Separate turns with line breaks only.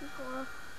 我个。